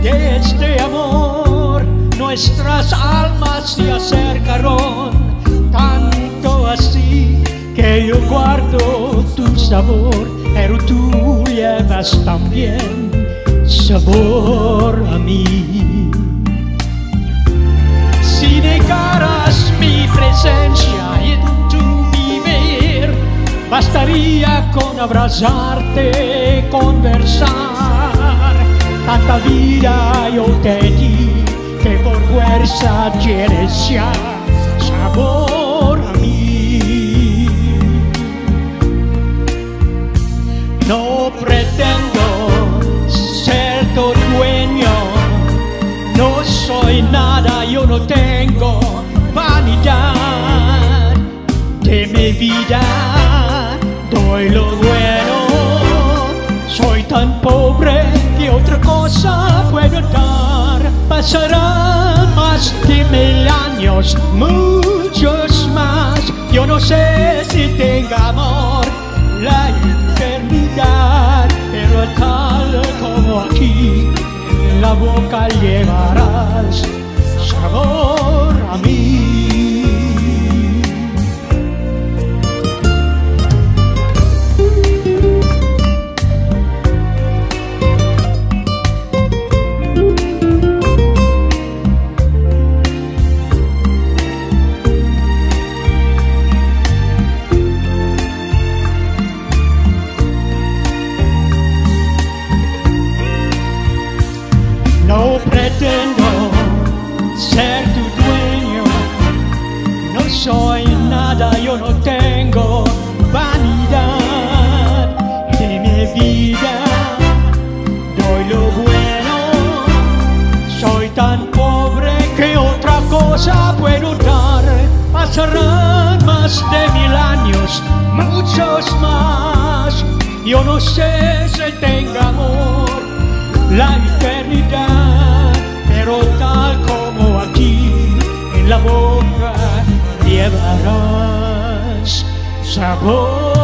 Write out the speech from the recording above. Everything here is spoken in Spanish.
de este amor, nuestras almas se acercaron tanto así que yo guardo tu sabor, pero tú llevas también sabor a mí. Si negaras mi presencia en tu vivir, bastaría con abrazarte, conversar. Tanta vida yo te di que por fuerza tienes ya sabor a mí. No pretendo ser tu dueño, no soy nada, yo no tengo vanidad de mi vida, doy lo bueno, tan pobre que otra cosa puedo dar, pasarán más de mil años, muchos más, yo no sé si tenga amor la eternidad, pero tal como aquí, en la boca llevarás sabor a mí. Pretendo ser tu dueño, no soy nada, yo no tengo vanidad de mi vida. Doy lo bueno, soy tan pobre que otra cosa puedo dar. Pasarán más de mil años, muchos más. Yo no sé si tenga amor la eternidad, tal como aquí en la boca llevarás sabor.